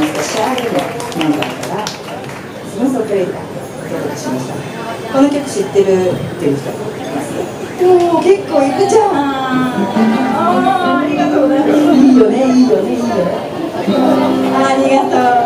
のスペシャールのメンバーからスムーソプレイターを登しましたこの曲知ってるっていう人います。おお結構いくじゃん。あありがとう。ございますいいよねいいよね。いいよねありがとう